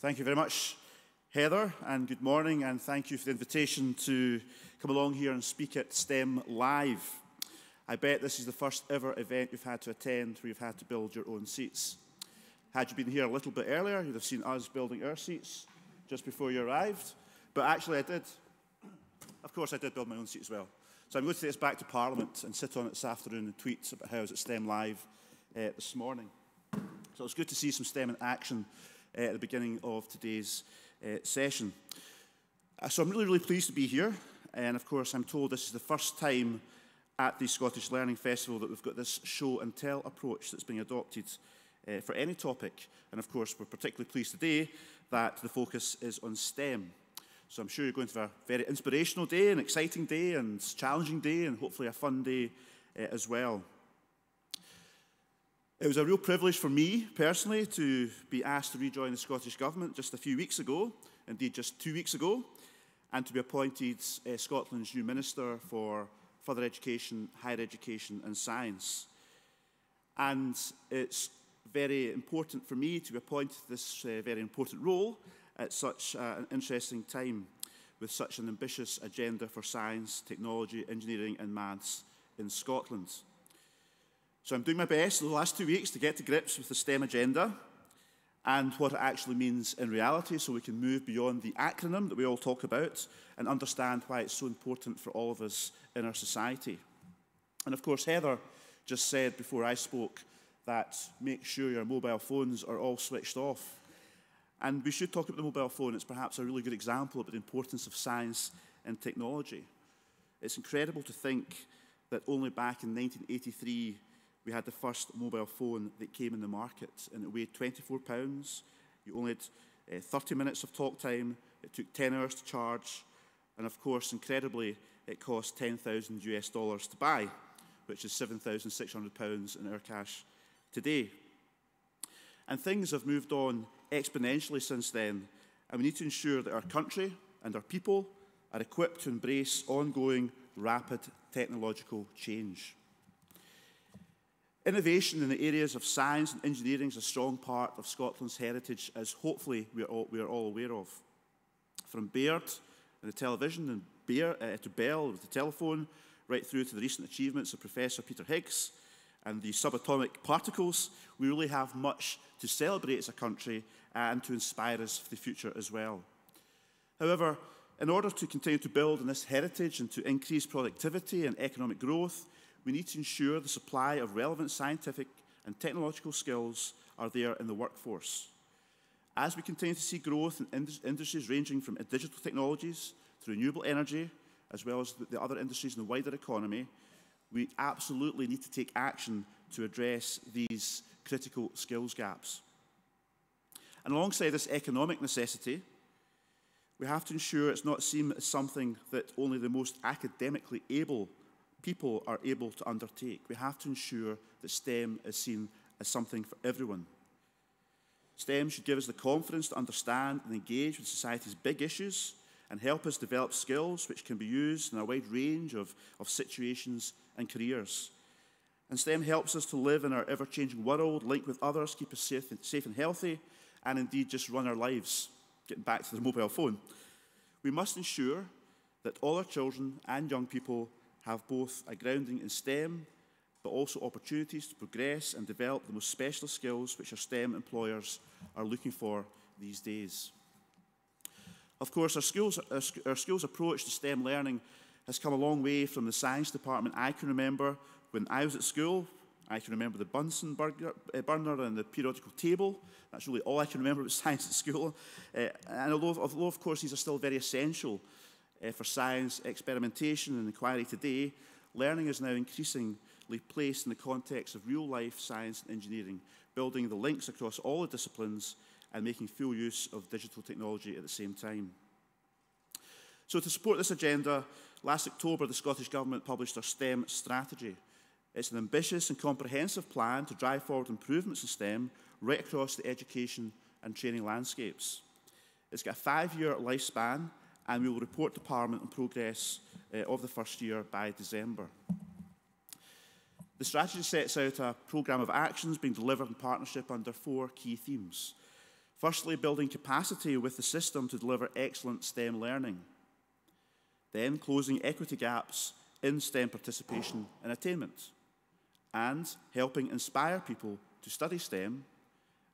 Thank you very much, Heather, and good morning, and thank you for the invitation to come along here and speak at STEM Live. I bet this is the first ever event you've had to attend where you've had to build your own seats. Had you been here a little bit earlier, you'd have seen us building our seats just before you arrived. But actually, I did. Of course, I did build my own seat as well. So I'm going to take this back to Parliament and sit on it this afternoon and tweet about how I was at STEM Live uh, this morning. So it's good to see some STEM in action uh, at the beginning of today's uh, session. Uh, so I'm really, really pleased to be here. And of course, I'm told this is the first time at the Scottish Learning Festival that we've got this show and tell approach that's being adopted uh, for any topic. And of course, we're particularly pleased today that the focus is on STEM. So I'm sure you're going to have a very inspirational day, an exciting day, and challenging day, and hopefully a fun day uh, as well. It was a real privilege for me personally to be asked to rejoin the Scottish Government just a few weeks ago, indeed just two weeks ago, and to be appointed uh, Scotland's new Minister for Further Education, Higher Education and Science. And it's very important for me to be appointed to this uh, very important role at such uh, an interesting time with such an ambitious agenda for science, technology, engineering and maths in Scotland. So I'm doing my best the last two weeks to get to grips with the STEM agenda and what it actually means in reality so we can move beyond the acronym that we all talk about and understand why it's so important for all of us in our society. And of course, Heather just said before I spoke that make sure your mobile phones are all switched off. And we should talk about the mobile phone. It's perhaps a really good example of the importance of science and technology. It's incredible to think that only back in 1983 we had the first mobile phone that came in the market, and it weighed 24 pounds. You only had uh, 30 minutes of talk time. It took 10 hours to charge, and of course, incredibly, it cost 10,000 US dollars to buy, which is 7,600 pounds in our cash today. And things have moved on exponentially since then, and we need to ensure that our country and our people are equipped to embrace ongoing rapid technological change. Innovation in the areas of science and engineering is a strong part of Scotland's heritage, as hopefully we are all, we are all aware of. From Baird and the television and Bear, uh, to Bell with the telephone, right through to the recent achievements of Professor Peter Higgs and the subatomic particles, we really have much to celebrate as a country and to inspire us for the future as well. However, in order to continue to build on this heritage and to increase productivity and economic growth, we need to ensure the supply of relevant scientific and technological skills are there in the workforce. As we continue to see growth in industries ranging from digital technologies to renewable energy, as well as the other industries in the wider economy, we absolutely need to take action to address these critical skills gaps. And alongside this economic necessity, we have to ensure it's not seen as something that only the most academically able people are able to undertake. We have to ensure that STEM is seen as something for everyone. STEM should give us the confidence to understand and engage with society's big issues and help us develop skills which can be used in a wide range of, of situations and careers. And STEM helps us to live in our ever changing world, link with others, keep us safe and, safe and healthy, and indeed just run our lives. Getting back to the mobile phone. We must ensure that all our children and young people have both a grounding in STEM, but also opportunities to progress and develop the most specialist skills which our STEM employers are looking for these days. Of course, our schools, our, schools approach to STEM learning has come a long way from the science department I can remember when I was at school. I can remember the Bunsen burger, uh, burner and the periodical table. That's really all I can remember about science at school. Uh, and although, although, of course, these are still very essential, uh, for science, experimentation and inquiry today, learning is now increasingly placed in the context of real-life science and engineering, building the links across all the disciplines and making full use of digital technology at the same time. So to support this agenda, last October the Scottish Government published our STEM strategy. It's an ambitious and comprehensive plan to drive forward improvements in STEM right across the education and training landscapes. It's got a five-year lifespan and we will report to Parliament on progress uh, of the first year by December. The strategy sets out a programme of actions being delivered in partnership under four key themes. Firstly, building capacity with the system to deliver excellent STEM learning. Then, closing equity gaps in STEM participation and attainment. And helping inspire people to study STEM.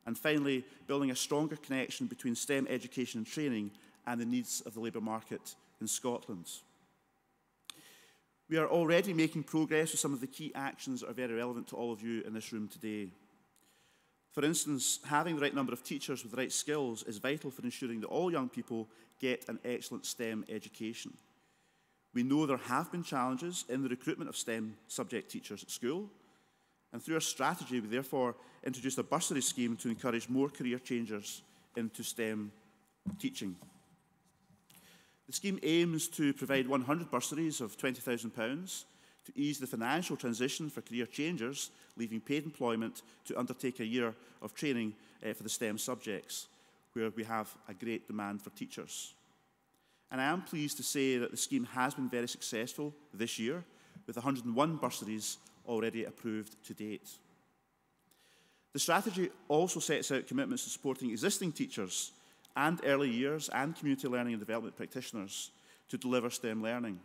And finally, building a stronger connection between STEM education and training and the needs of the labour market in Scotland. We are already making progress with some of the key actions that are very relevant to all of you in this room today. For instance, having the right number of teachers with the right skills is vital for ensuring that all young people get an excellent STEM education. We know there have been challenges in the recruitment of STEM subject teachers at school, and through our strategy, we therefore introduced a bursary scheme to encourage more career changers into STEM teaching. The scheme aims to provide 100 bursaries of £20,000 to ease the financial transition for career changers leaving paid employment to undertake a year of training uh, for the STEM subjects, where we have a great demand for teachers. And I am pleased to say that the scheme has been very successful this year, with 101 bursaries already approved to date. The strategy also sets out commitments to supporting existing teachers and early years and community learning and development practitioners to deliver STEM learning.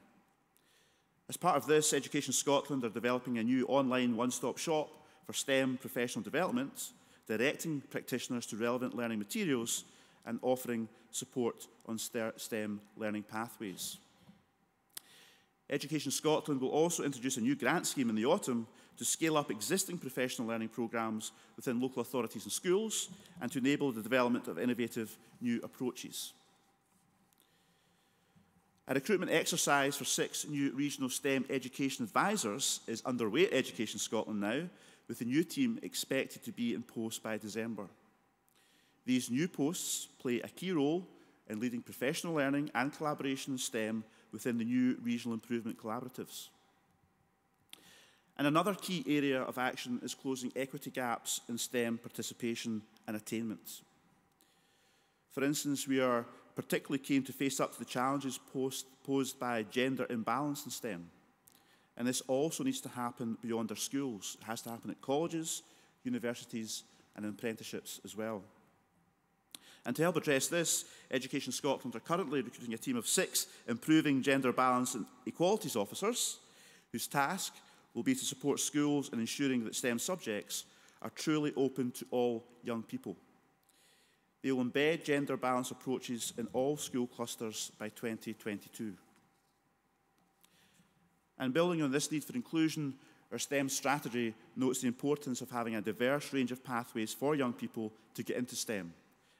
As part of this, Education Scotland are developing a new online one-stop shop for STEM professional development, directing practitioners to relevant learning materials and offering support on STEM learning pathways. Education Scotland will also introduce a new grant scheme in the autumn to scale up existing professional learning programmes within local authorities and schools and to enable the development of innovative new approaches. A recruitment exercise for six new regional STEM education advisors is underway at Education Scotland now, with the new team expected to be in post by December. These new posts play a key role in leading professional learning and collaboration in STEM within the new regional improvement collaboratives. And another key area of action is closing equity gaps in STEM participation and attainment. For instance, we are particularly keen to face up to the challenges post, posed by gender imbalance in STEM. And this also needs to happen beyond our schools. It has to happen at colleges, universities, and apprenticeships as well. And to help address this, Education Scotland are currently recruiting a team of six improving gender balance and equalities officers, whose task will be to support schools in ensuring that STEM subjects are truly open to all young people. They will embed gender balance approaches in all school clusters by 2022. And building on this need for inclusion, our STEM strategy notes the importance of having a diverse range of pathways for young people to get into STEM.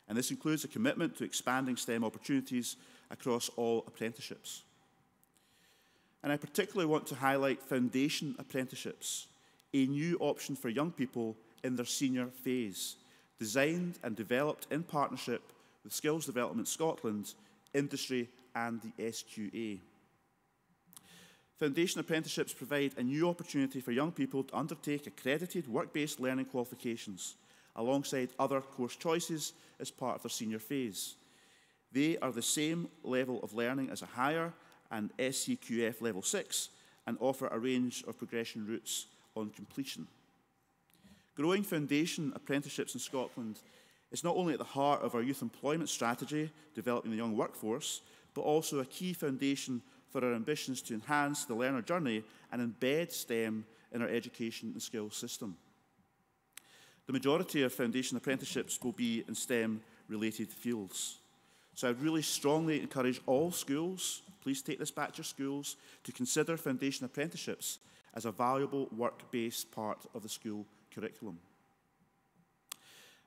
And this includes a commitment to expanding STEM opportunities across all apprenticeships. And I particularly want to highlight foundation apprenticeships, a new option for young people in their senior phase, designed and developed in partnership with Skills Development Scotland, industry and the SQA. Foundation apprenticeships provide a new opportunity for young people to undertake accredited work-based learning qualifications alongside other course choices as part of their senior phase. They are the same level of learning as a higher and SCQF Level 6 and offer a range of progression routes on completion. Growing foundation apprenticeships in Scotland is not only at the heart of our youth employment strategy, developing the young workforce, but also a key foundation for our ambitions to enhance the learner journey and embed STEM in our education and skills system. The majority of foundation apprenticeships will be in STEM-related fields. So I really strongly encourage all schools, please take this back to your schools, to consider foundation apprenticeships as a valuable work-based part of the school curriculum.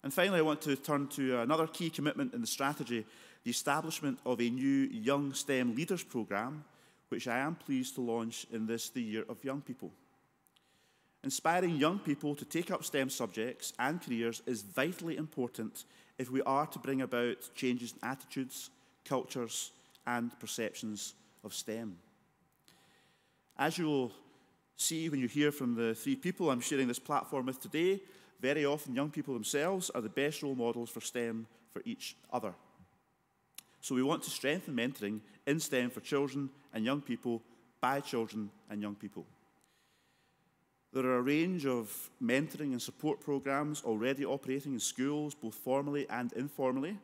And finally, I want to turn to another key commitment in the strategy, the establishment of a new Young STEM Leaders programme, which I am pleased to launch in this, the Year of Young People. Inspiring young people to take up STEM subjects and careers is vitally important if we are to bring about changes in attitudes, cultures, and perceptions of STEM. As you will see when you hear from the three people I'm sharing this platform with today, very often young people themselves are the best role models for STEM for each other. So we want to strengthen mentoring in STEM for children and young people by children and young people. There are a range of mentoring and support programs already operating in schools, both formally and informally.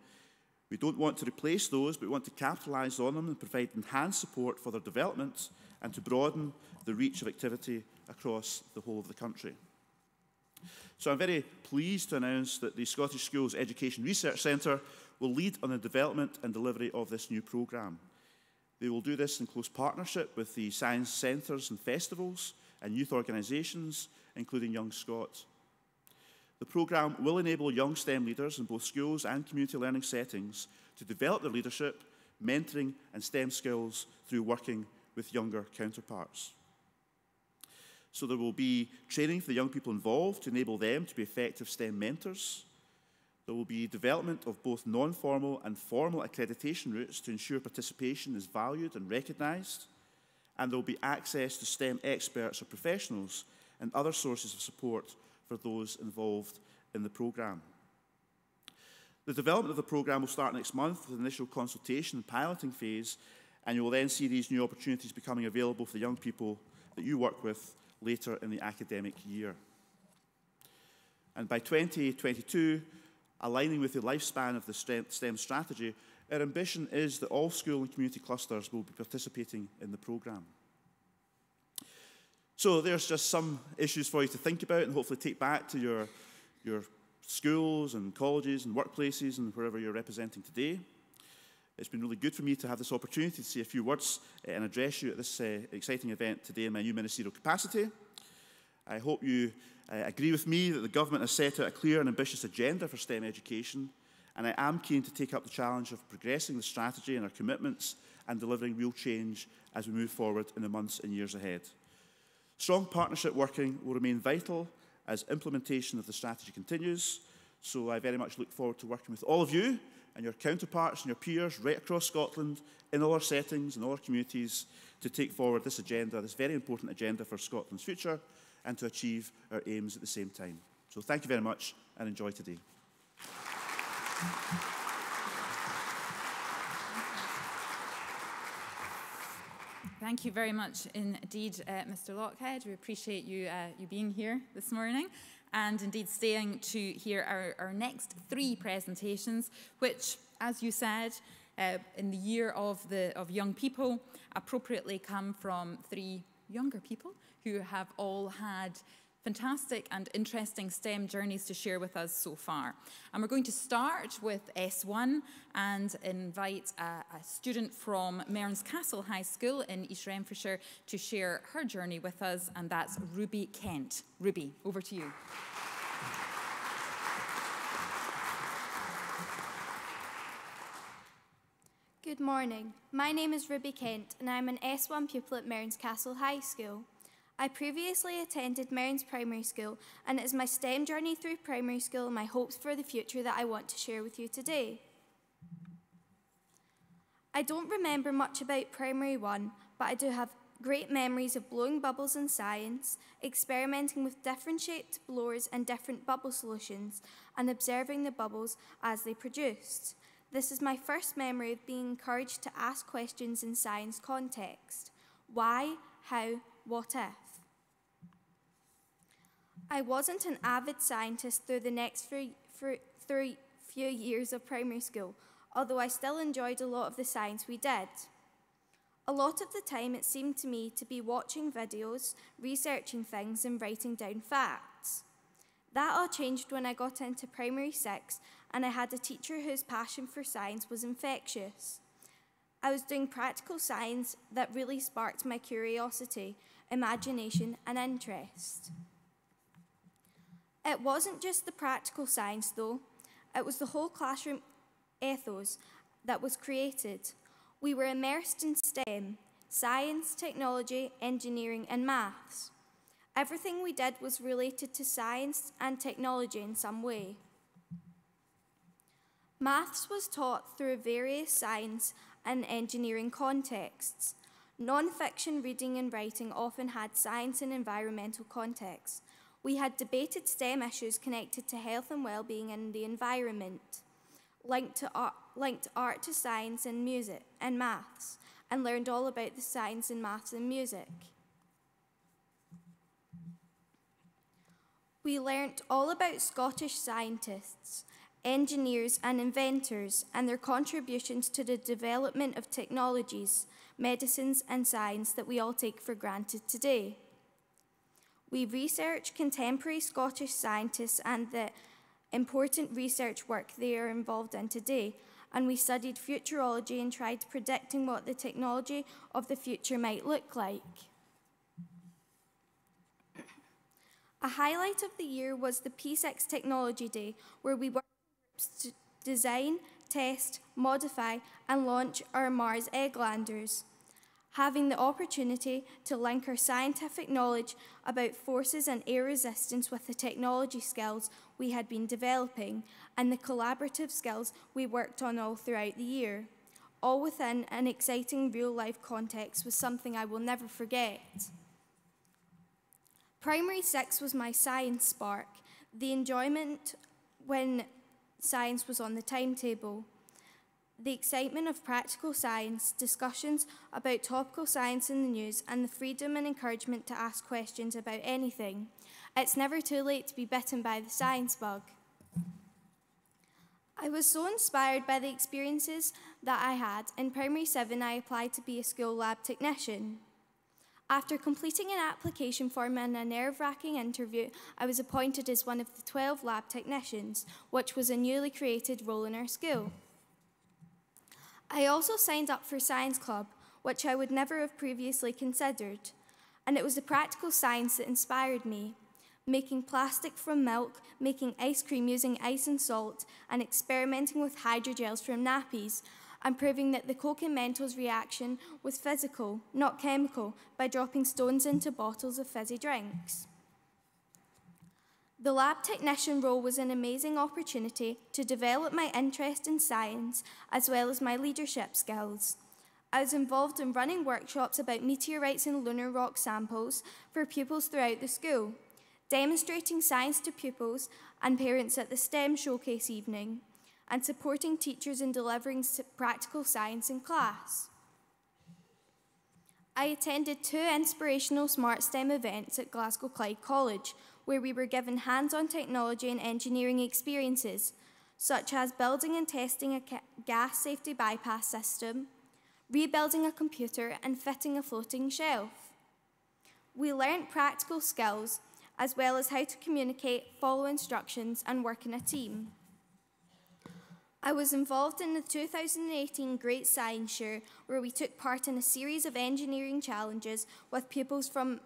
We don't want to replace those, but we want to capitalise on them and provide enhanced support for their development and to broaden the reach of activity across the whole of the country. So I'm very pleased to announce that the Scottish Schools Education Research Centre will lead on the development and delivery of this new programme. They will do this in close partnership with the science centres and festivals and youth organisations, including Young Scot. The programme will enable young STEM leaders in both schools and community learning settings to develop their leadership, mentoring and STEM skills through working with younger counterparts. So there will be training for the young people involved to enable them to be effective STEM mentors. There will be development of both non-formal and formal accreditation routes to ensure participation is valued and recognised. And there will be access to STEM experts or professionals and other sources of support for those involved in the programme. The development of the programme will start next month with an initial consultation and piloting phase, and you will then see these new opportunities becoming available for the young people that you work with later in the academic year. And by 2022, aligning with the lifespan of the STEM strategy, our ambition is that all school and community clusters will be participating in the programme. So there's just some issues for you to think about and hopefully take back to your, your schools and colleges and workplaces and wherever you're representing today. It's been really good for me to have this opportunity to say a few words uh, and address you at this uh, exciting event today in my new ministerial capacity. I hope you uh, agree with me that the government has set out a clear and ambitious agenda for STEM education, and I am keen to take up the challenge of progressing the strategy and our commitments and delivering real change as we move forward in the months and years ahead. Strong partnership working will remain vital as implementation of the strategy continues, so I very much look forward to working with all of you and your counterparts and your peers right across Scotland in all our settings and all our communities to take forward this agenda, this very important agenda for Scotland's future and to achieve our aims at the same time. So thank you very much and enjoy today. Thank you very much indeed, uh, Mr. Lochhead. We appreciate you, uh, you being here this morning and indeed staying to hear our, our next three presentations, which, as you said, uh, in the year of, the, of young people, appropriately come from three younger people who have all had fantastic and interesting STEM journeys to share with us so far. And we're going to start with S1 and invite a, a student from Mearns Castle High School in East Renfrewshire to share her journey with us, and that's Ruby Kent. Ruby, over to you. Good morning. My name is Ruby Kent, and I'm an S1 pupil at Mearns Castle High School. I previously attended Mearns Primary School, and it is my STEM journey through primary school and my hopes for the future that I want to share with you today. I don't remember much about Primary 1, but I do have great memories of blowing bubbles in science, experimenting with different shaped blowers and different bubble solutions, and observing the bubbles as they produced. This is my first memory of being encouraged to ask questions in science context. Why, how, what if? I wasn't an avid scientist through the next few, years of primary school, although I still enjoyed a lot of the science we did. A lot of the time, it seemed to me to be watching videos, researching things, and writing down facts. That all changed when I got into primary six and I had a teacher whose passion for science was infectious. I was doing practical science that really sparked my curiosity, imagination, and interest. It wasn't just the practical science, though, it was the whole classroom ethos that was created. We were immersed in STEM science, technology, engineering, and maths. Everything we did was related to science and technology in some way. Maths was taught through various science and engineering contexts. Non fiction reading and writing often had science and environmental contexts, we had debated STEM issues connected to health and well-being in the environment, linked, to art, linked art to science and music and maths, and learned all about the science and maths and music. We learnt all about Scottish scientists, engineers, and inventors and their contributions to the development of technologies, medicines, and science that we all take for granted today. We researched contemporary Scottish scientists and the important research work they are involved in today, and we studied futurology and tried predicting what the technology of the future might look like. A highlight of the year was the P6 Technology Day, where we worked to design, test, modify, and launch our Mars egg landers. Having the opportunity to link our scientific knowledge about forces and air resistance with the technology skills we had been developing and the collaborative skills we worked on all throughout the year, all within an exciting real life context, was something I will never forget. Primary six was my science spark, the enjoyment when science was on the timetable. The excitement of practical science, discussions about topical science in the news, and the freedom and encouragement to ask questions about anything. It's never too late to be bitten by the science bug. I was so inspired by the experiences that I had. In primary seven, I applied to be a school lab technician. After completing an application form and a nerve wracking interview, I was appointed as one of the 12 lab technicians, which was a newly created role in our school. I also signed up for Science Club, which I would never have previously considered, and it was the practical science that inspired me. Making plastic from milk, making ice cream using ice and salt, and experimenting with hydrogels from nappies and proving that the Coke and Mentos reaction was physical, not chemical, by dropping stones into bottles of fizzy drinks. The lab technician role was an amazing opportunity to develop my interest in science as well as my leadership skills. I was involved in running workshops about meteorites and lunar rock samples for pupils throughout the school, demonstrating science to pupils and parents at the STEM showcase evening, and supporting teachers in delivering practical science in class. I attended two inspirational Smart STEM events at Glasgow Clyde College, where we were given hands on technology and engineering experiences, such as building and testing a gas safety bypass system, rebuilding a computer, and fitting a floating shelf. We learnt practical skills as well as how to communicate, follow instructions, and work in a team. I was involved in the 2018 Great Science Share, where we took part in a series of engineering challenges with pupils from, fr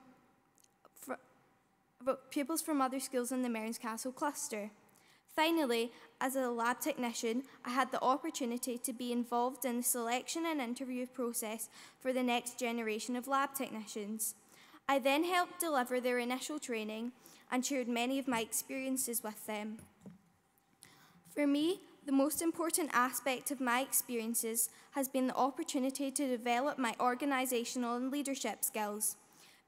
pupils from other schools in the Mearns Castle cluster. Finally, as a lab technician, I had the opportunity to be involved in the selection and interview process for the next generation of lab technicians. I then helped deliver their initial training and shared many of my experiences with them. For me, the most important aspect of my experiences has been the opportunity to develop my organisational and leadership skills,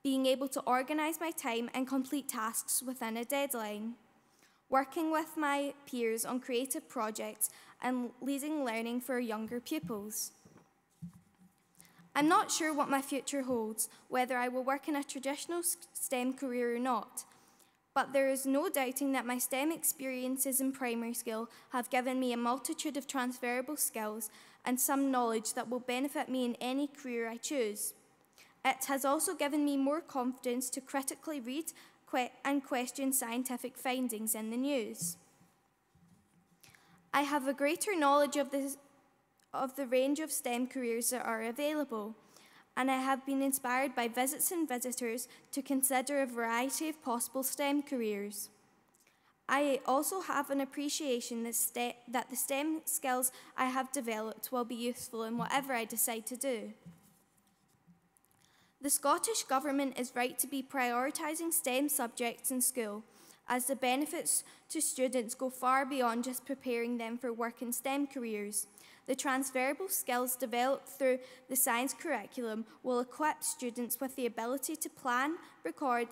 being able to organise my time and complete tasks within a deadline, working with my peers on creative projects, and leading learning for younger pupils. I'm not sure what my future holds, whether I will work in a traditional STEM career or not but there is no doubting that my STEM experiences in primary school have given me a multitude of transferable skills and some knowledge that will benefit me in any career I choose. It has also given me more confidence to critically read and question scientific findings in the news. I have a greater knowledge of the, of the range of STEM careers that are available and I have been inspired by visits and visitors to consider a variety of possible STEM careers. I also have an appreciation that, that, the STEM skills I have developed will be useful in whatever I decide to do. The Scottish Government is right to be prioritising STEM subjects in school, as the benefits to students go far beyond just preparing them for work in STEM careers. The transferable skills developed through the science curriculum will equip students with the ability to plan, record,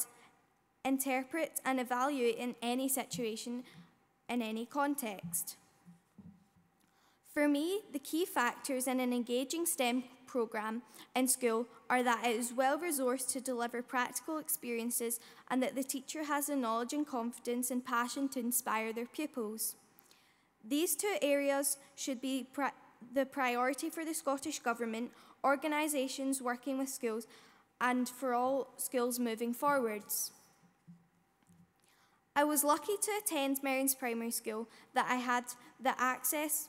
interpret, and evaluate in any situation, in any context. For me, the key factors in an engaging STEM programme in school are that it is well resourced to deliver practical experiences and that the teacher has the knowledge and confidence and passion to inspire their pupils. These two areas should be pri- the priority for the Scottish Government, organisations working with schools, and for all schools moving forwards. I was lucky to attend Mearns Primary School that I had the access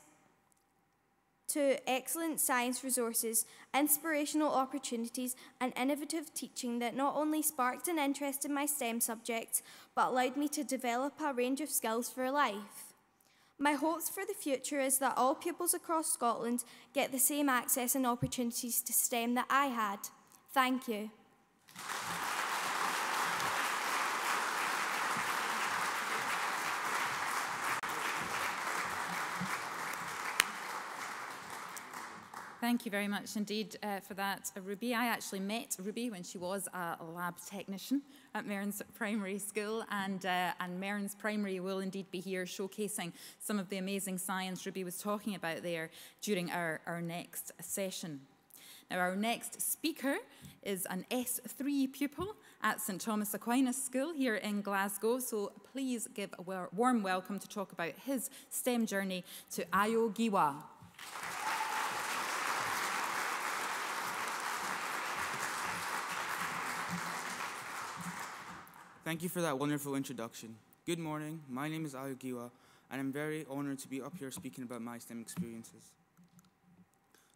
to excellent science resources, inspirational opportunities, and innovative teaching that not only sparked an interest in my STEM subjects, but allowed me to develop a range of skills for life. My hopes for the future is that all pupils across Scotland get the same access and opportunities to STEM that I had. Thank you. Thank you very much indeed uh, for that, uh, Ruby. I actually met Ruby when she was a lab technician at Mearns Primary School, and, uh, and Primary will indeed be here showcasing some of the amazing science Ruby was talking about there during our, our next session. Now, our next speaker is an S3 pupil at St Thomas Aquinas School here in Glasgow, so please give a warm welcome to talk about his STEM journey to Ayo Thank you for that wonderful introduction. Good morning, my name is Ayugiwa, and I'm very honored to be up here speaking about my STEM experiences.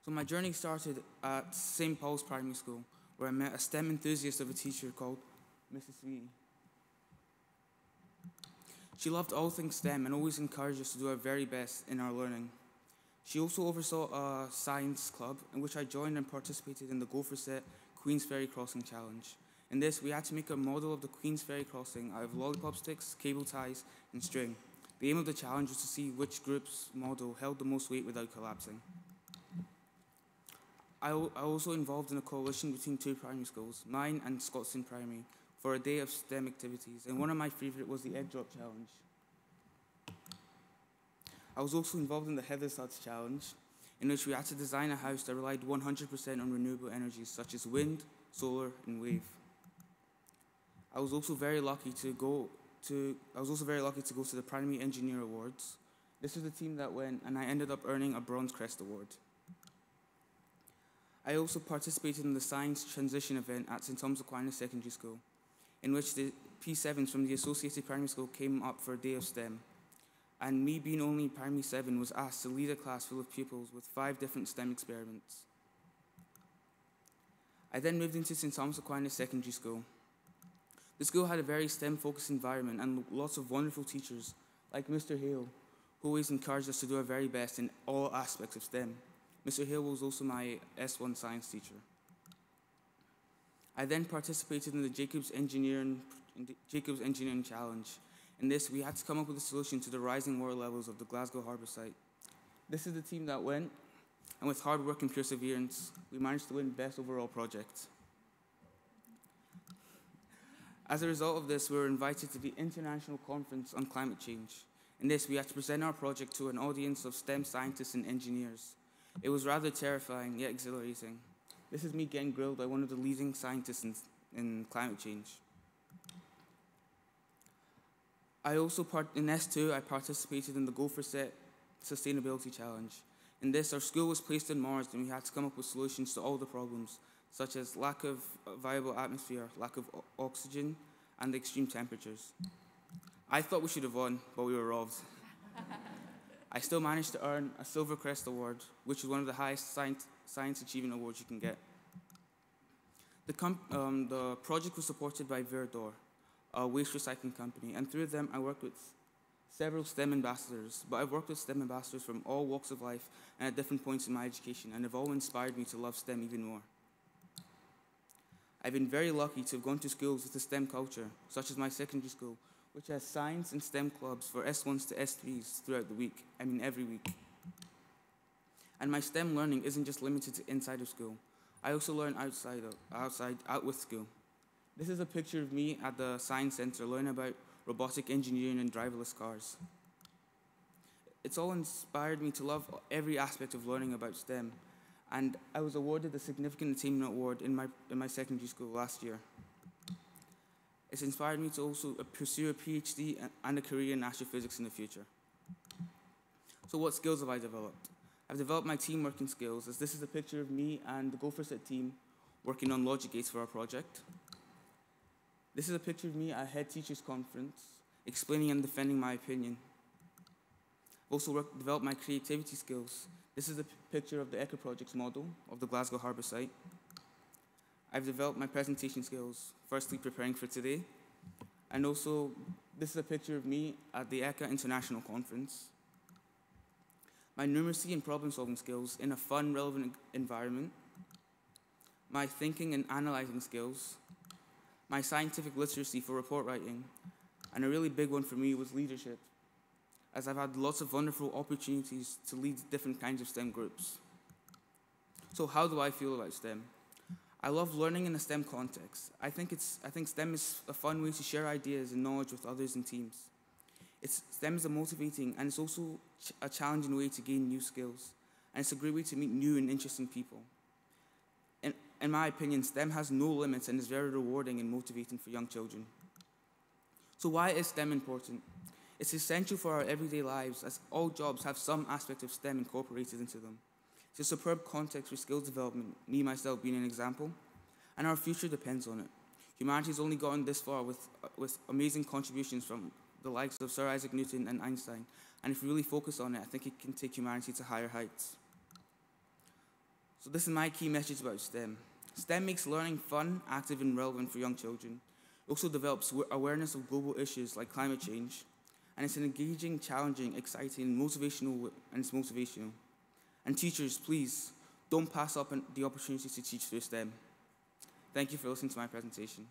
So my journey started at St. Paul's Primary School, where I met a STEM enthusiast of a teacher called Mrs. Sweetie. She loved all things STEM and always encouraged us to do our very best in our learning. She also oversaw a science club in which I joined and participated in the Go for Set Queensferry Crossing Challenge. In this, we had to make a model of the Queensferry Crossing out of lollipop sticks, cable ties, and string. The aim of the challenge was to see which group's model held the most weight without collapsing. I, I also involved in a coalition between two primary schools, mine and Scotstoun Primary, for a day of STEM activities, and one of my favourite was the Egg Drop Challenge. I was also involved in the Heather Huts Challenge, in which we had to design a house that relied 100% on renewable energies such as wind, solar, and wave. I was also very lucky to go to I was also very lucky to go to the Primary Engineer Awards. This was the team that went and I ended up earning a Bronze Crest Award. I also participated in the Science Transition event at St Thomas Aquinas Secondary School, in which the P7s from the Associated Primary School came up for a day of STEM. And me being only Primary 7 was asked to lead a class full of pupils with five different STEM experiments. I then moved into St Thomas Aquinas Secondary School, the school had a very STEM-focused environment and lots of wonderful teachers, like Mr. Hale, who always encouraged us to do our very best in all aspects of STEM. Mr. Hale was also my S1 science teacher. I then participated in the Jacobs Engineering, Jacobs Engineering Challenge. In this, we had to come up with a solution to the rising water levels of the Glasgow Harbour site. This is the team that went, and with hard work and perseverance, we managed to win Best Overall Project. As a result of this, we were invited to the International Conference on Climate Change. In this, we had to present our project to an audience of STEM scientists and engineers. It was rather terrifying, yet exhilarating. This is me getting grilled by one of the leading scientists in, in climate change. I also, part, in S2, I participated in the Go for Set Sustainability Challenge. In this, our school was placed on Mars and we had to come up with solutions to all the problems such as lack of viable atmosphere, lack of oxygen, and extreme temperatures. I thought we should have won, but we were robbed. I still managed to earn a Silver Crest Award, which is one of the highest science, science achievement awards you can get. The, um, the project was supported by Viridor, a waste recycling company, and through them I worked with several STEM ambassadors, but I've worked with STEM ambassadors from all walks of life and at different points in my education, and have all inspired me to love STEM even more. I've been very lucky to have gone to schools with a STEM culture, such as my secondary school, which has science and STEM clubs for S1s to S3s throughout the week, I mean every week. And my STEM learning isn't just limited to inside of school. I also learn outside, of, outside, out with school. This is a picture of me at the Science Centre learning about robotic engineering and driverless cars. It's all inspired me to love every aspect of learning about STEM and I was awarded the Significant Attainment Award in my, in my secondary school last year. It's inspired me to also pursue a PhD and a career in astrophysics in the future. So what skills have I developed? I've developed my team working skills, as this is a picture of me and the Go for Set team working on logic gates for our project. This is a picture of me at a head teachers conference, explaining and defending my opinion. I've also worked, developed my creativity skills. This is a picture of the Echo Projects model of the Glasgow Harbour site. I've developed my presentation skills, firstly preparing for today, and also this is a picture of me at the ECA International Conference. My numeracy and problem solving skills in a fun, relevant environment, my thinking and analyzing skills, my scientific literacy for report writing, and a really big one for me was leadership, as I've had lots of wonderful opportunities to lead different kinds of STEM groups. So how do I feel about STEM? I love learning in a STEM context. I think, it's, I think STEM is a fun way to share ideas and knowledge with others and teams. It's, STEM is a motivating and it's also ch a challenging way to gain new skills. And it's a great way to meet new and interesting people. In, my opinion, STEM has no limits and is very rewarding and motivating for young children. So why is STEM important? It's essential for our everyday lives as all jobs have some aspect of STEM incorporated into them. It's a superb context for skills development, me myself being an example, and our future depends on it. Humanity has only gotten this far with, with amazing contributions from the likes of Sir Isaac Newton and Einstein, and if we really focus on it, I think it can take humanity to higher heights. So this is my key message about STEM. STEM makes learning fun, active, and relevant for young children. It also develops awareness of global issues like climate change, and it's an engaging, challenging, exciting, motivational, and it's motivational. And teachers, please, don't pass up the opportunity to teach through STEM. Thank you for listening to my presentation.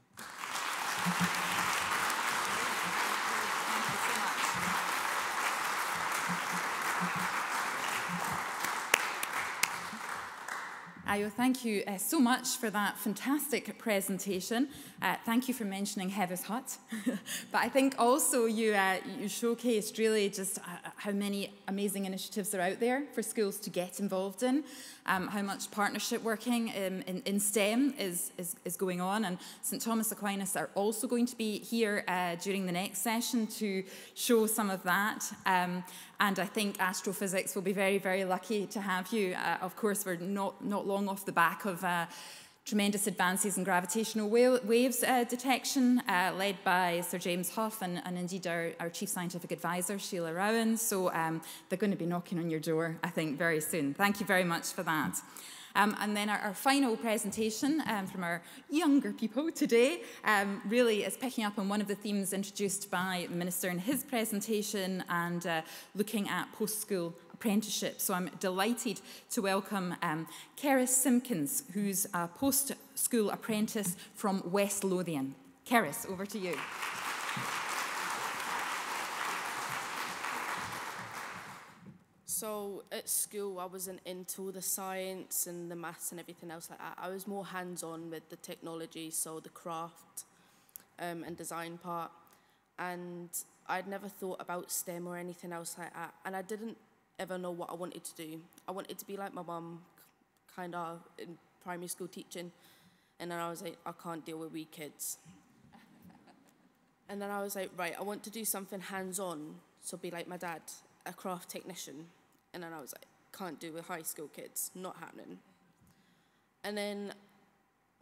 Ayo, thank you uh, so much for that fantastic presentation. Uh, thank you for mentioning Hevis Hut. but I think also you, uh, you showcased really just uh, how many amazing initiatives are out there for schools to get involved in, um, how much partnership working in, in, in STEM is, is, is, going on. And St Thomas Aquinas are also going to be here uh, during the next session to show some of that. Um, And I think astrophysics will be very, very lucky to have you. Uh, of course, we're not, not long off the back of uh, tremendous advances in gravitational wa waves uh, detection uh, led by Sir James Huff and, and indeed our, our, Chief Scientific Advisor, Sheila Rowan. So um, they're going to be knocking on your door, I think, very soon. Thank you very much for that. Um, and then our, our final presentation um, from our younger people today um, really is picking up on one of the themes introduced by the Minister in his presentation and uh, looking at post-school apprenticeship. So I'm delighted to welcome um, Keris Simpkins, who's a post-school apprentice from West Lothian. Keris, over to you. So at school, I wasn't into the science and the maths and everything else like that. I was more hands-on with the technology, so the craft um, and design part. And I'd never thought about STEM or anything else like that. And I didn't ever know what I wanted to do. I wanted to be like my mum, kind of in primary school teaching. And then I was like, I can't deal with weak kids. and then I was like, right, I want to do something hands-on, so be like my dad, a craft technician. And then I was like, can't do with high school kids, not happening. And then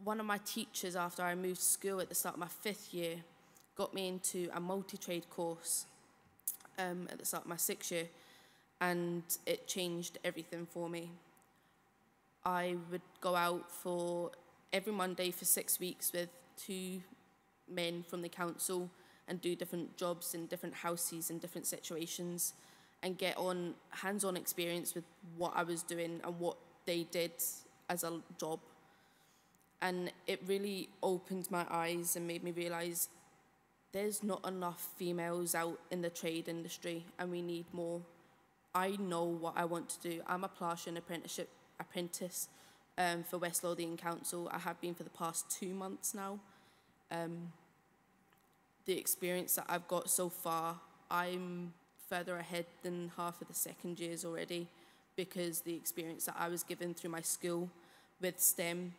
one of my teachers, after I moved to school at the start of my fifth year, got me into a multi-trade course um, at the start of my sixth year, and it changed everything for me. I would go out for every Monday for six weeks with two men from the council and do different jobs in different houses in different situations and get on hands-on experience with what I was doing and what they did as a job. And it really opened my eyes and made me realise there's not enough females out in the trade industry and we need more. I know what I want to do. I'm a Plashian apprenticeship apprentice um, for West Lothian Council. I have been for the past two months now. Um, the experience that I've got so far, I'm further ahead than half of the second years already because the experience that I was given through my school with STEM.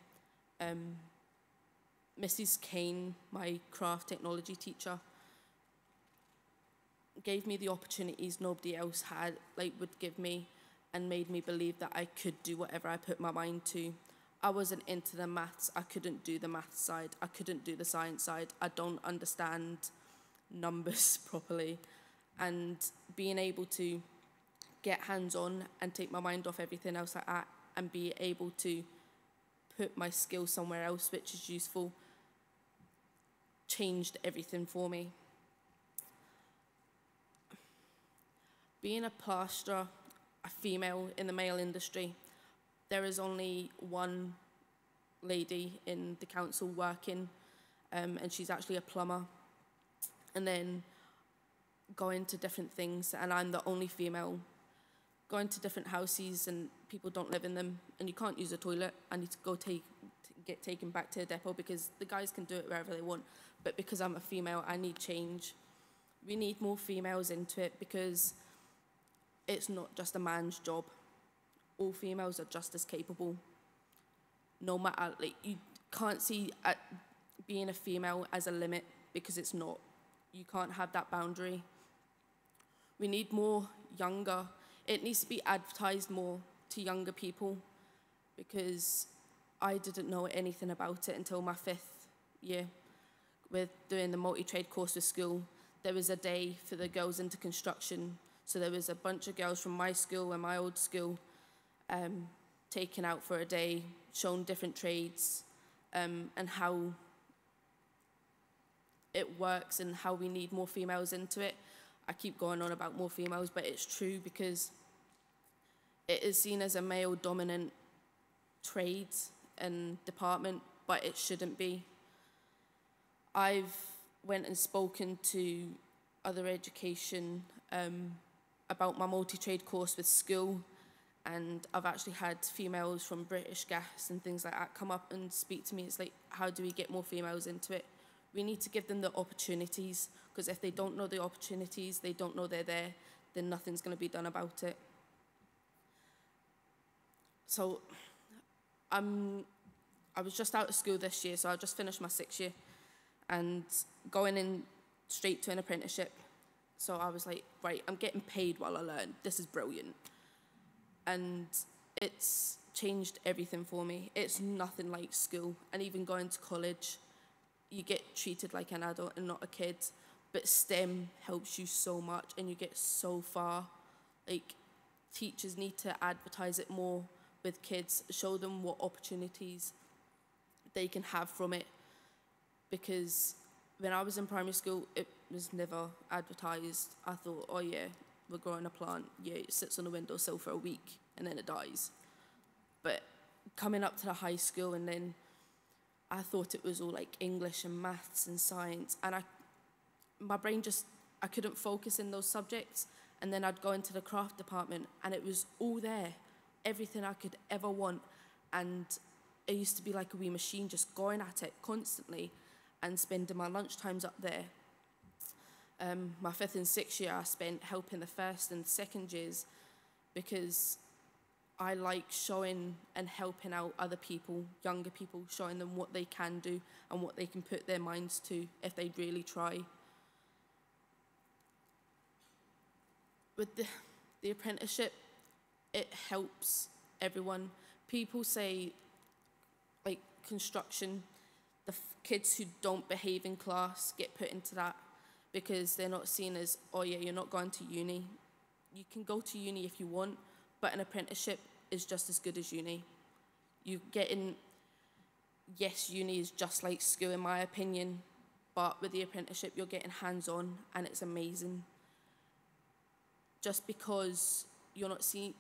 Um, Mrs. Kane, my craft technology teacher, gave me the opportunities nobody else had, like would give me, and made me believe that I could do whatever I put my mind to. I wasn't into the maths. I couldn't do the maths side. I couldn't do the science side. I don't understand numbers properly. And being able to get hands on and take my mind off everything else like that and be able to put my skill somewhere else which is useful changed everything for me. Being a plasterer, a female in the male industry, there is only one lady in the council working, um, and she's actually a plumber. And then going to different things, and I'm the only female going to different houses, and people don't live in them, and you can't use a toilet. I need to go take get taken back to the depot because the guys can do it wherever they want, but because I'm a female, I need change. We need more females into it because it's not just a man's job. All females are just as capable. No matter, like, you can't see uh, being a female as a limit because it's not. You can't have that boundary. We need more younger. It needs to be advertised more to younger people because I didn't know anything about it until my fifth year with doing the multi-trade course with school. There was a day for the girls into construction. So there was a bunch of girls from my school and my old school um, taken out for a day, shown different trades um, and how it works and how we need more females into it. I keep going on about more females, but it's true because it is seen as a male dominant trade and department, but it shouldn't be. I've went and spoken to other education um, about my multi-trade course with school and I've actually had females from British Gas and things like that come up and speak to me. It's like, how do we get more females into it? We need to give them the opportunities because if they don't know the opportunities, they don't know they're there, then nothing's going to be done about it. So I'm, I was just out of school this year, so I just finished my sixth year and going in straight to an apprenticeship. So I was like, right, I'm getting paid while I learn. This is brilliant. And it's changed everything for me. It's nothing like school. And even going to college, you get treated like an adult and not a kid. But STEM helps you so much and you get so far. Like, teachers need to advertise it more with kids, show them what opportunities they can have from it. Because when I was in primary school, it was never advertised. I thought, oh yeah, we're growing a plant. Yeah, it sits on the windowsill for a week and then it dies. But coming up to the high school and then I thought it was all like English and maths and science. And I, my brain just, I couldn't focus in those subjects. And then I'd go into the craft department and it was all there, everything I could ever want. And it used to be like a wee machine just going at it constantly and spending my lunch times up there. Um, my fifth and sixth year, I spent helping the first and second years because I like showing and helping out other people, younger people, showing them what they can do and what they can put their minds to if they really try. With the, the apprenticeship, it helps everyone. People say, like construction, the kids who don't behave in class get put into that because they're not seen as, oh yeah, you're not going to uni. You can go to uni if you want, but an apprenticeship is just as good as uni. You get in, yes, uni is just like school in my opinion, but with the apprenticeship, you're getting hands on and it's amazing. Just because you're not seen,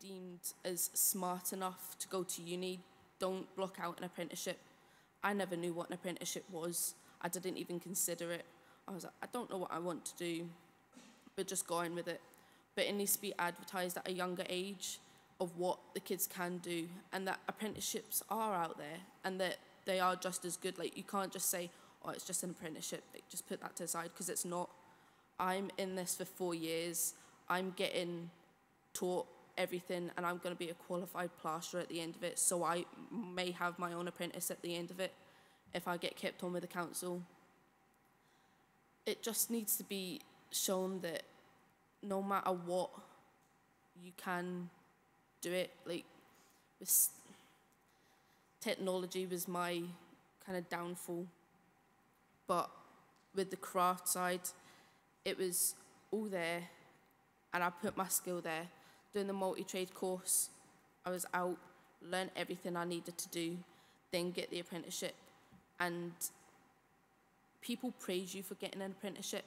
deemed as smart enough to go to uni, don't block out an apprenticeship. I never knew what an apprenticeship was. I didn't even consider it. I was like, I don't know what I want to do, but just going with it. But it needs to be advertised at a younger age of what the kids can do and that apprenticeships are out there and that they are just as good. Like, you can't just say, oh, it's just an apprenticeship. Like, just put that to the side because it's not. I'm in this for four years. I'm getting taught everything and I'm going to be a qualified plasterer at the end of it. So I may have my own apprentice at the end of it if I get kept on with the council. It just needs to be shown that no matter what, you can do it. Like, technology was my kind of downfall. But with the craft side, it was all there and I put my skill there. Doing the multi-trade course, I was out, learned everything I needed to do, then get the apprenticeship. And people praise you for getting an apprenticeship.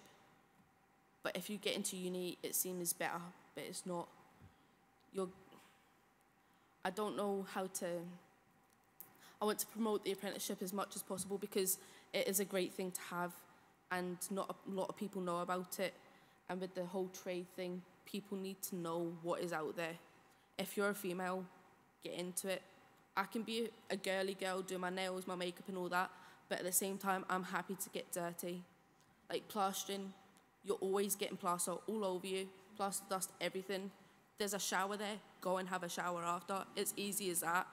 But if you get into uni, it seems better, but it's not. You're, I don't know how to, I want to promote the apprenticeship as much as possible because it is a great thing to have and not a lot of people know about it. And with the whole trade thing, people need to know what is out there. If you're a female, get into it. I can be a girly girl, do my nails, my makeup, and all that, but at the same time, I'm happy to get dirty. Like plastering, you're always getting plaster all over you, plaster dust, everything. There's a shower there, go and have a shower after. It's easy as that.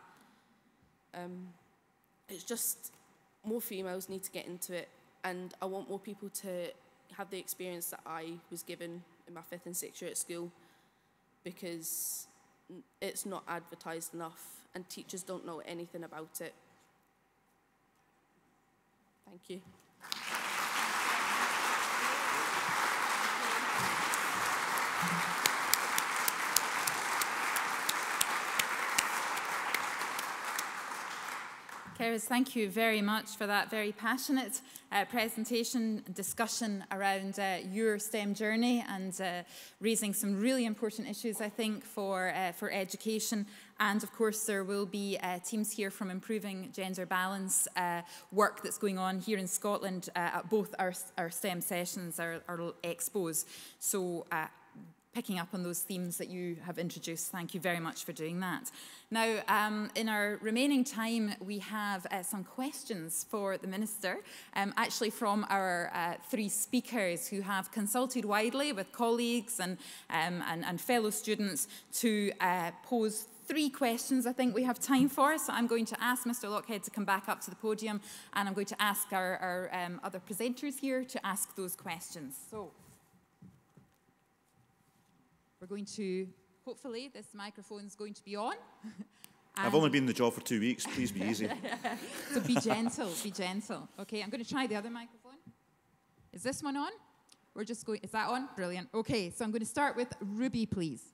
Um, it's just more females need to get into it, and I want more people to have the experience that I was given in my fifth and sixth year at school because it's not advertised enough and teachers don't know anything about it. Thank you. Keris, thank you very much for that very passionate uh, presentation and discussion around uh, your STEM journey and uh, raising some really important issues, I think, for, uh, for education. And of course, there will be uh, teams here from Improving Gender Balance uh, work that's going on here in Scotland at both our, our STEM sessions, our, our expos. So picking up on those themes that you have introduced. Thank you very much for doing that. Now, um, in our remaining time, we have uh, some questions for the Minister, um, actually from our uh, three speakers who have consulted widely with colleagues and, um, and, and, fellow students to uh, pose three questions I think we have time for. So I'm going to ask Mr Lochhead to come back up to the podium and I'm going to ask our, our um, other presenters here to ask those questions. So. We're going to, hopefully, this microphone is going to be on. I've only been in the job for two weeks. Please be easy. so be gentle, be gentle. Okay, I'm going to try the other microphone. Is this one on? We're just going, is that on? Brilliant. Okay, so I'm going to start with Ruby, please.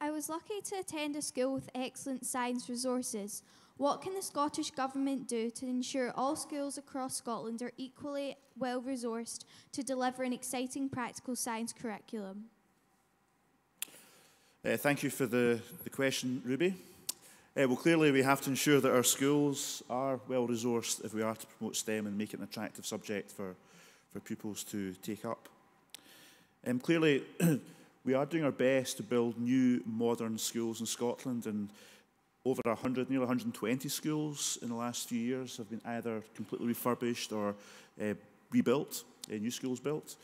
I was lucky to attend a school with excellent science resources. What can the Scottish Government do to ensure all schools across Scotland are equally well resourced to deliver an exciting practical science curriculum? Uh, thank you for the, the question, Ruby. Uh, well, clearly we have to ensure that our schools are well resourced if we are to promote STEM and make it an attractive subject for, for pupils to take up. Um, clearly, we are doing our best to build new modern schools in Scotland and over 100, nearly 120 schools in the last few years have been either completely refurbished or uh, rebuilt, uh, new schools built.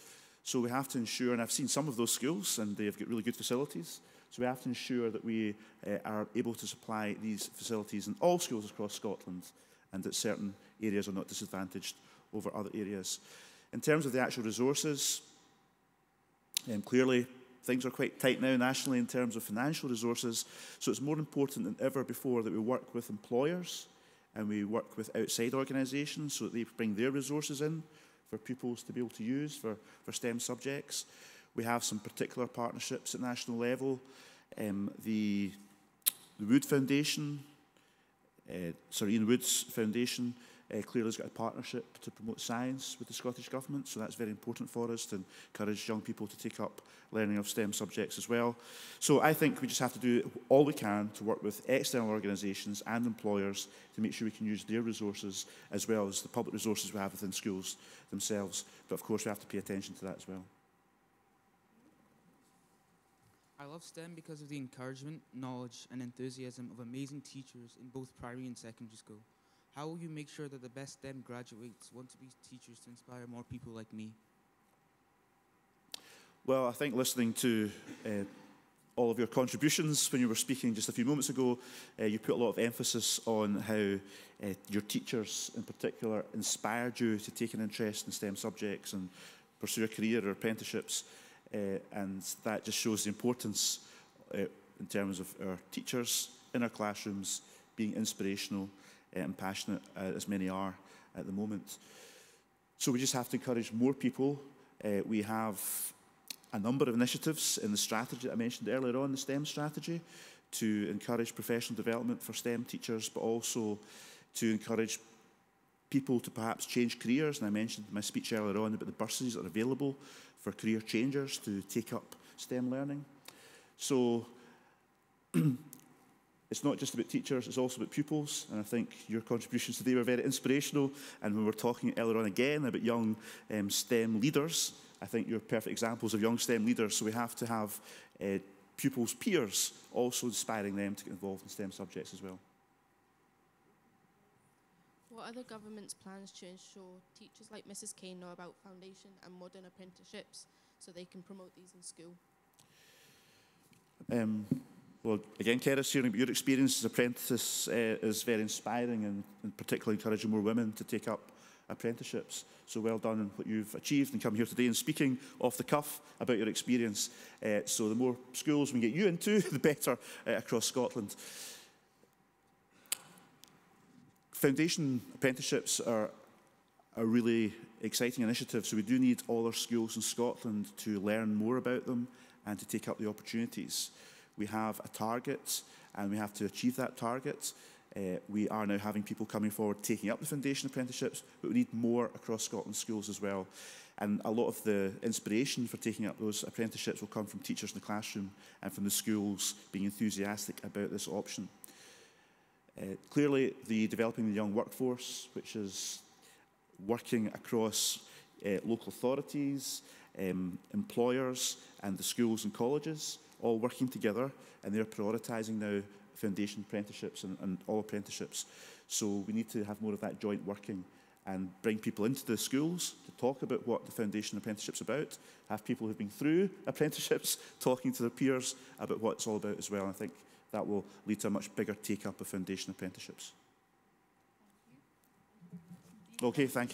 So we have to ensure, and I've seen some of those schools and they've got really good facilities, so we have to ensure that we uh, are able to supply these facilities in all schools across Scotland and that certain areas are not disadvantaged over other areas. In terms of the actual resources, um, clearly things are quite tight now nationally in terms of financial resources, so it's more important than ever before that we work with employers and we work with outside organisations so that they bring their resources in for pupils to be able to use for, for STEM subjects. We have some particular partnerships at national level. Um, the, the Wood Foundation, uh, sorry, Ian Woods Foundation, uh, clearly has got a partnership to promote science with the Scottish Government, so that's very important for us to encourage young people to take up learning of STEM subjects as well. So I think we just have to do all we can to work with external organisations and employers to make sure we can use their resources as well as the public resources we have within schools themselves. But of course we have to pay attention to that as well. I love STEM because of the encouragement, knowledge, and enthusiasm of amazing teachers in both primary and secondary school. How will you make sure that the best STEM graduates want to be teachers to inspire more people like me? Well, I think listening to uh, all of your contributions when you were speaking just a few moments ago. Uh, you put a lot of emphasis on how uh, your teachers in particular inspired you to take an interest in STEM subjects and pursue a career or apprenticeships. Uh, and that just shows the importance uh, in terms of our teachers in our classrooms being inspirational uh, and passionate, as many are at the moment. So we just have to encourage more people. Uh, we have a number of initiatives in the strategy that I mentioned earlier on, the STEM strategy, to encourage professional development for STEM teachers, but also to encourage people to perhaps change careers. And I mentioned in my speech earlier on about the bursaries that are available for career changers to take up STEM learning. So it's not just about teachers, it's also about pupils. And I think your contributions today were very inspirational. And when we were talking earlier on again about young um, STEM leaders, I think you're perfect examples of young STEM leaders. So we have to have uh, pupils' peers also inspiring them to get involved in STEM subjects as well. What are the government's plans to ensure teachers like Mrs. Kane know about foundation and modern apprenticeships so they can promote these in school? Um, well, again, about your experience as apprentice uh, is very inspiring and, and particularly encouraging more women to take up apprenticeships. So well done in what you've achieved and come here today and speaking off the cuff about your experience. Uh, so the more schools we get you into, the better uh, across Scotland. Foundation apprenticeships are a really exciting initiative. So we do need all our schools in Scotland to learn more about them and to take up the opportunities. We have a target and we have to achieve that target. Uh, we are now having people coming forward taking up the foundation apprenticeships, but we need more across Scotland schools as well. And a lot of the inspiration for taking up those apprenticeships will come from teachers in the classroom and from the schools being enthusiastic about this option. Uh, clearly, the developing the young workforce, which is working across uh, local authorities, um, employers and the schools and colleges, all working together, and they're prioritising now foundation apprenticeships and, and all apprenticeships. So we need to have more of that joint working and bring people into the schools to talk about what the foundation apprenticeship's about, have people who've been through apprenticeships talking to their peers about what it's all about as well. And I think that will lead to a much bigger take-up of foundation apprenticeships. Okay, thank you.